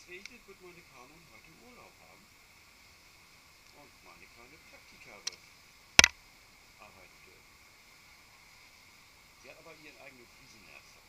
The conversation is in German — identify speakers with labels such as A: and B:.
A: es regnet, wird meine Kanon heute Urlaub haben. Und meine kleine Praktika wird arbeiten dürfen. Sie hat aber ihren eigenen Fliesenherz.